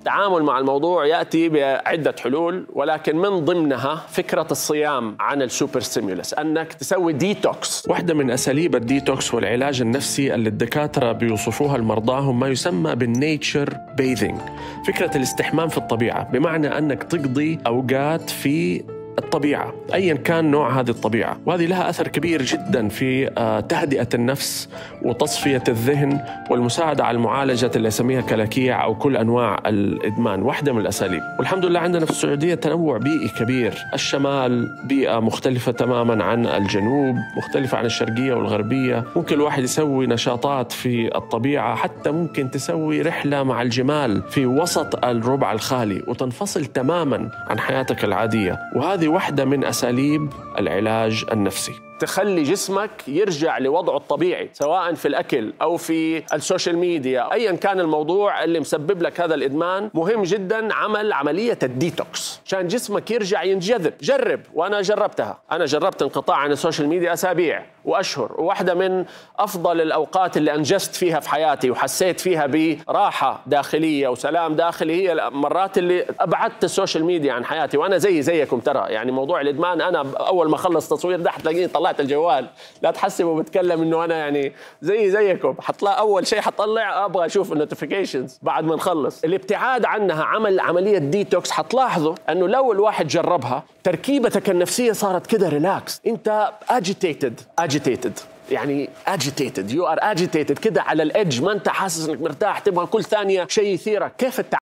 التعامل مع الموضوع يأتي بعدة حلول ولكن من ضمنها فكرة الصيام عن ال super stimulus أنك تسوي ديتوكس. واحدة من أساليب الديتوكس والعلاج النفسي اللي الدكاترة بيوصفوها لمرضاهم ما يسمى بال nature bathing فكرة الاستحمام في الطبيعة بمعنى أنك تقضي أوقات في الطبيعة أيا كان نوع هذه الطبيعة. وهذه لها أثر كبير جدا في آه، تهدئة النفس وتصفية الذهن والمساعدة على معالجة اللي يسميها كلاكيع أو كل أنواع الإدمان واحدة من الأساليب. والحمد لله عندنا في السعودية تنوع بيئي كبير. الشمال بيئة مختلفة تماما عن الجنوب مختلفة عن الشرقية والغربية. ممكن الواحد يسوي نشاطات في الطبيعة حتى ممكن تسوي رحلة مع الجمال في وسط الربع الخالي وتنفصل تماما عن حياتك العادية. وهذه واحدة من أساليب العلاج النفسي. تخلي جسمك يرجع لوضعه الطبيعي سواء في الأكل أو في ال social media. ايا كان الموضوع اللي مسبب لك هذا الإدمان مهم جدا عمل عملية الديتوكس. عشان جسمك يرجع ينجذب. جرب وأنا جربتها. أنا جربت انقطاع عن ال social media أسابيع وأشهر وواحدة من أفضل الأوقات اللي أنجزت فيها في حياتي وحسيت فيها براحة داخلية وسلام داخلي هي المرات اللي أبعدت ال social media عن حياتي. وأنا زي زيكم ترى يعني موضوع الإدمان أنا أول ما اخلص تصوير ده حتلاقيني طلعت الجوال. لا تحسبوا بتكلم إنه أنا يعني زي زيكم. حطلع أول شيء حطلع أبغى أشوف ال notifications بعد ما نخلص. الابتعاد عنها عمل عملية ديتوكس حتلاحظوا إنه لو الواحد جربها تركيبتك النفسية صارت كده ريلاكس أنت agitated agitated يعني agitated you are agitated كده على ال edge ما أنت حاسس إنك مرتاح. تبغى كل ثانية شيء يثيرك. كيف التع...